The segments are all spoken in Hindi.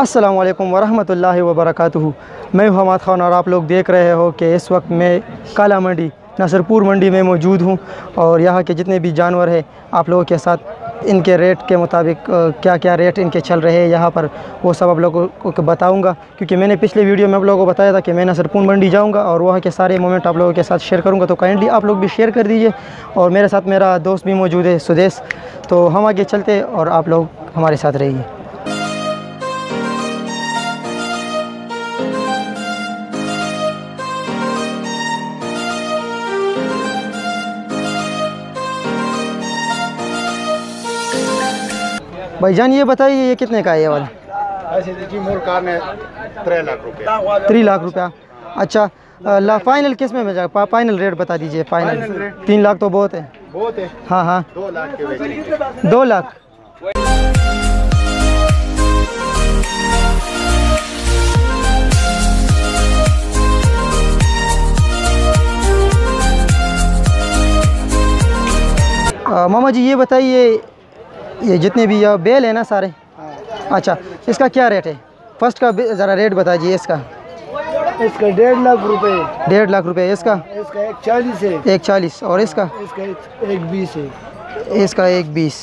अस्सलाम वालेकुम वरहमतुल्लाहि वबरकातुहू मैं हमाद खान और आप लोग देख रहे हो कि इस वक्त मैं काला मंडी नसरपुर मंडी में मौजूद हूँ और यहाँ के जितने भी जानवर हैं, आप लोगों के साथ इनके रेट के मुताबिक क्या क्या रेट इनके चल रहे हैं यहाँ पर, वो सब आप लोगों को बताऊँगा। क्योंकि मैंने पिछले वीडियो में आप लोगों को बताया था कि मैं नसरपुर मंडी जाऊँगा और वहाँ के सारे मोमेंट आप लोगों के साथ शेयर करूँगा। तो काइंडली आप लोग भी शेयर कर दीजिए और मेरे साथ मेरा दोस्त भी मौजूद है, सुदेश। तो हम आगे चलते और आप लोग हमारे साथ रहिए। भाईजान ये बताइए ये कितने का है ये वाला? त्रै लाख रुपया। अच्छा ला फाइनल किसमें जाएगा फाइनल रेट बता दीजिए फाइनल तीन लाख तो बहुत है। बहुत है। हाँ हाँ। दो लाख के दो लाख। मामा जी ये बताइए ये जितने भी ये बेल है ना सारे? अच्छा इसका क्या रेट है? फ़र्स्ट का ज़रा रेट बता दीजिए इसका। इसका डेढ़ लाख रुपए। डेढ़ लाख रुपए इसका? इसका एक चालीस है। एक चालीस और इसका? इसका एक, एक बीस है। इसका एक बीस।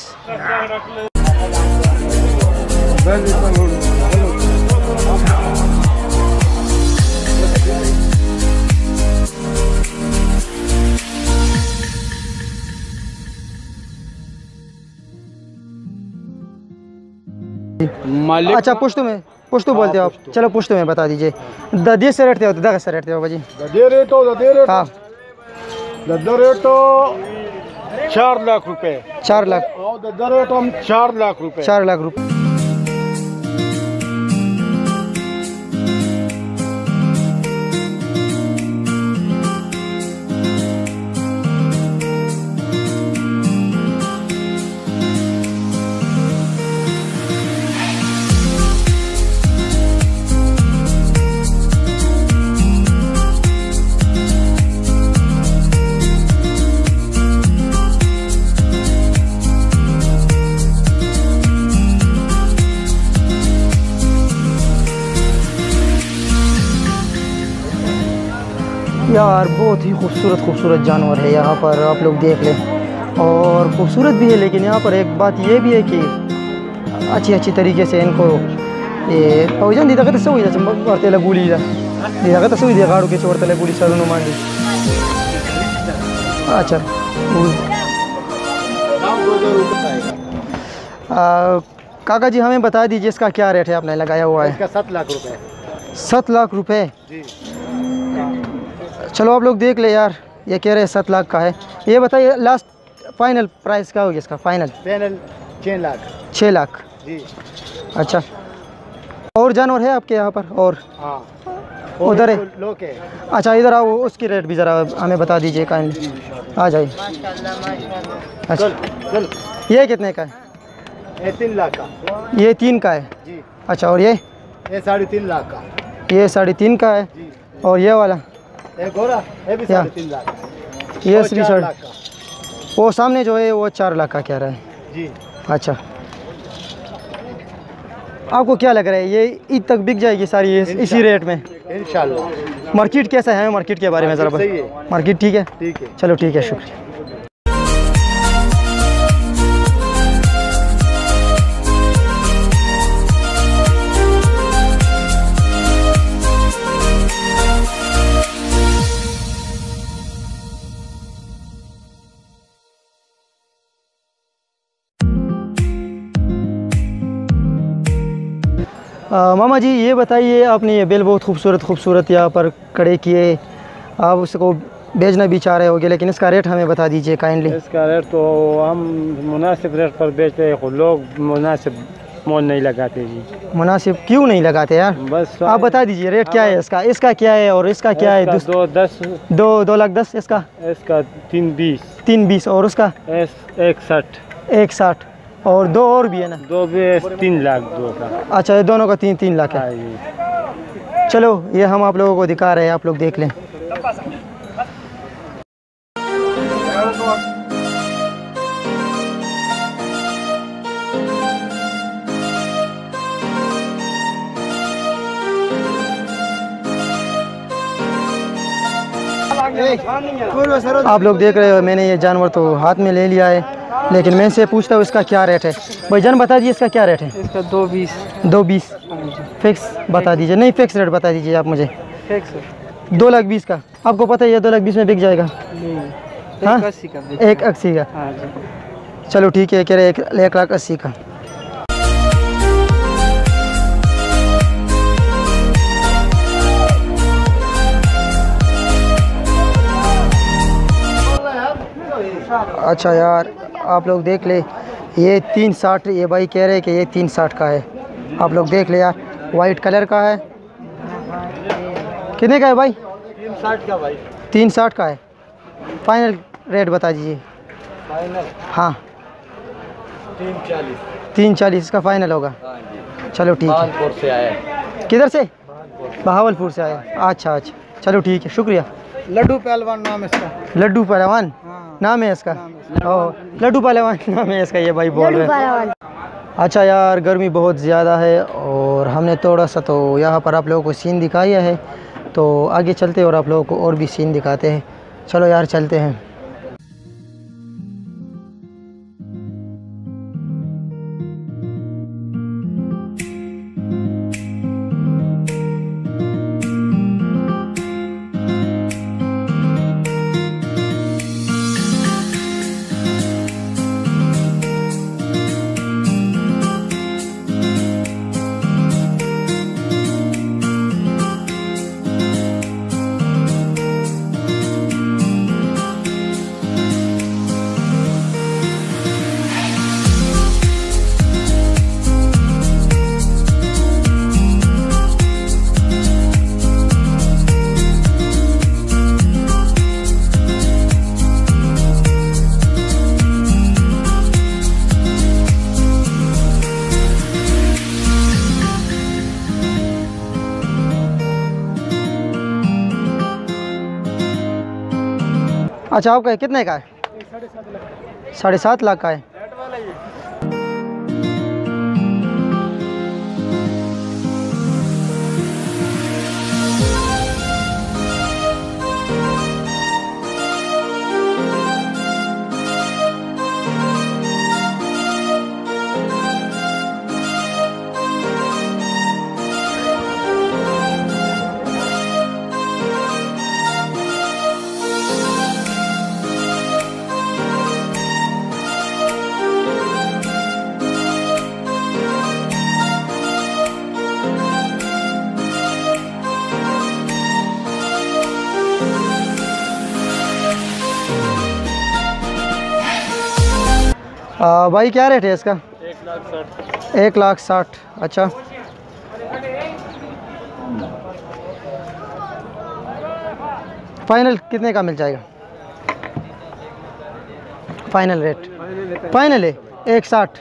मालिक अच्छा पुश्तो में पुश्तू बोलते हो आप। चलो पुश्तो में बता दीजिए। ददे से रेट थे दगा से रेट थे बाबा जी दे रेट हो ददे रेट हाँ। ददे रेट तो चार लाख रुपए। चार लाख। और दे रेट हम चार लाख रुपए। चार लाख रुपए। यार बहुत ही खूबसूरत खूबसूरत जानवर है यहाँ पर आप लोग देख लें। और खूबसूरत भी है लेकिन यहाँ पर एक बात ये भी है कि अच्छी अच्छी तरीके से इनको ये पहुँचन दीदा का तो हुई वर्ते गुली दीदा का तो दिया गाड़ू के चोर तले गुली सर मांडी अच्छा। आ, काका जी हमें बता दीजिए इसका क्या रेट है आपने लगाया हुआ है? इसका सात लाख रुपए। सात लाख रुपए? जी। चलो आप लोग देख ले यार ये कह रहे हैं सात लाख का है। ये बताइए लास्ट फाइनल प्राइस क्या होगी इसका? फाइनल पैनल छः लाख। छः लाख। जी। अच्छा। और जानवर है आपके यहाँ पर? और? हाँ। उधर है। अच्छा इधर आओ उसकी रेट भी ज़रा हमें बता दीजिए काइंडली आ जाइए। अच्छा। ये कितने का है? ये तीन लाख का। ये तीन का है? जी। अच्छा और ये? ये साढ़े तीन लाख का। ये साढ़े तीन का है? जी। और ये वाला? गोरा ये भी या। साढ़े तीन लाख। ये और साढ़े वो सामने जो है वो चार लाख का कह रहा है। जी। अच्छा। आपको क्या लग रहा है ये ईद तक बिक जाएगी सारी ये इसी रेट में? इंशाल्लाह मार्केट कैसा है मार्केट के बारे में ज़रा। मार्केट ठीक है? ठीक है। चलो ठीक है शुक्रिया। आ, मामा जी ये बताइए आपने ये बेल बहुत खूबसूरत खूबसूरत यहाँ पर खड़े किए। आप उसको बेचना भी चाह रहे होगे लेकिन इसका रेट हमें बता दीजिए काइंडली इसका रेट तो हम मुनासिब रेट पर बेचते हैं लोग मुनासिब मोल नहीं लगाते जी। मुनासिब क्यों नहीं लगाते यार? बस आप बता दीजिए रेट क्या है इसका? इसका क्या है और इसका क्या है? इसका दो दस दो दो लाख दस इसका? इसका तीन बीस। तीन बीस और उसका? इस एक साठ। एक साठ। और दो और भी है ना? दो भी तीन लाख दो अच्छा ये दोनों का तीन तीन लाख है। हाँ, चलो ये हम आप लोगों को दिखा रहे हैं आप लोग देख लें। आप लोग देख रहे हो मैंने ये जानवर तो हाथ में ले लिया है। लेकिन मैं इनसे पूछता हूँ इसका क्या रेट है? भाई जान बता दीजिए इसका क्या रेट है? इसका दो बीस। दो बीस? फिक्स बता दीजिए। नहीं फिक्स रेट बता दीजिए आप मुझे। फिक्स। दो लाख बीस का। आपको पता है ये दो लाख बीस में बिक जाएगा। हाँ? एक अस्सी का। हाँ चलो ठीक है कह रहे एक लाख अस्सी का। अच्छा यार आप लोग देख ले ये तीन साठ ये भाई कह रहे हैं कि ये तीन साठ का है। आप लोग देख ले यार वाइट कलर का है। कितने का है भाई? तीन साठ का भाई। तीन साठ का है। फाइनल रेट बता दीजिए। फाइनल हाँ। तीन चालीस। तीन चालीस इसका फाइनल होगा। हाँ चलो ठीक है। से आया। किधर से? बहावलपुर से। आया। अच्छा अच्छा। चलो ठीक है शुक्रिया। लड्डू पहलवान नाम इसका। लड्डू पहलवान? नाम है इसका? ओह लड्डू पहलवान नाम है इसका ये भाई बोल रहे हैं। अच्छा यार गर्मी बहुत ज़्यादा है और हमने थोड़ा सा तो यहाँ पर आप लोगों को सीन दिखाया है तो आगे चलते हैं और आप लोगों को और भी सीन दिखाते हैं। चलो यार चलते हैं। अच्छा आपका कितने का है। साढ़े सात लाख का है। आ, भाई क्या रेट है इसका? एक लाख साठ। एक लाख साठ अच्छा। फाइनल कितने का मिल जाएगा? Final rate. फाइनल है एक साठ।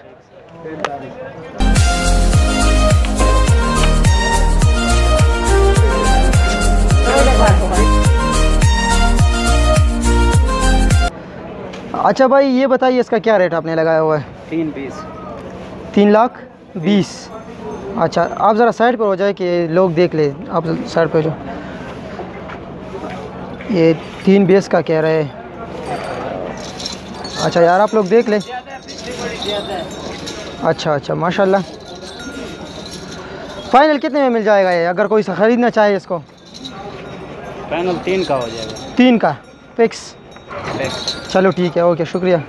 अच्छा भाई ये बताइए इसका क्या रेट आपने लगाया हुआ है? तीन बीस। तीन लाख बीस? अच्छा आप ज़रा साइड पर हो जाए कि लोग देख ले आप साइड पर हो जाओ। ये तीन बीस का कह रहे हैं। अच्छा यार आप लोग देख लें। अच्छा अच्छा माशाल्लाह। फाइनल कितने में मिल जाएगा ये अगर कोई ख़रीदना चाहे इसको? फाइनल तीन का हो जाएगा। तीन का फिक्स चलो ठीक है, ओके, शुक्रिया।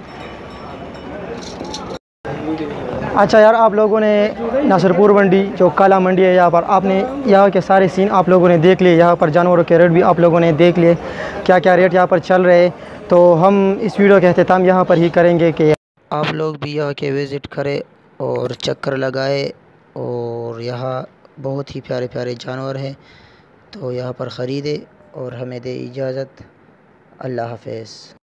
अच्छा यार, आप लोगों ने नासरपुर मंडी जो काला मंडी है यहाँ पर, आपने यहाँ के सारे सीन आप लोगों ने देख लिए, यहाँ पर जानवरों के रेट भी आप लोगों ने देख लिए क्या क्या रेट यहाँ पर चल रहे तो हम इस वीडियो का अख्ताम यहाँ पर ही करेंगे कि आप लोग भी यहाँ के विज़िट करें और चक्कर लगाए, और यहाँ बहुत ही प्यारे प्यारे जानवर हैं तो यहाँ पर ख़रीदे और हमें दे इजाज़त। अल्लाह हाफिज़।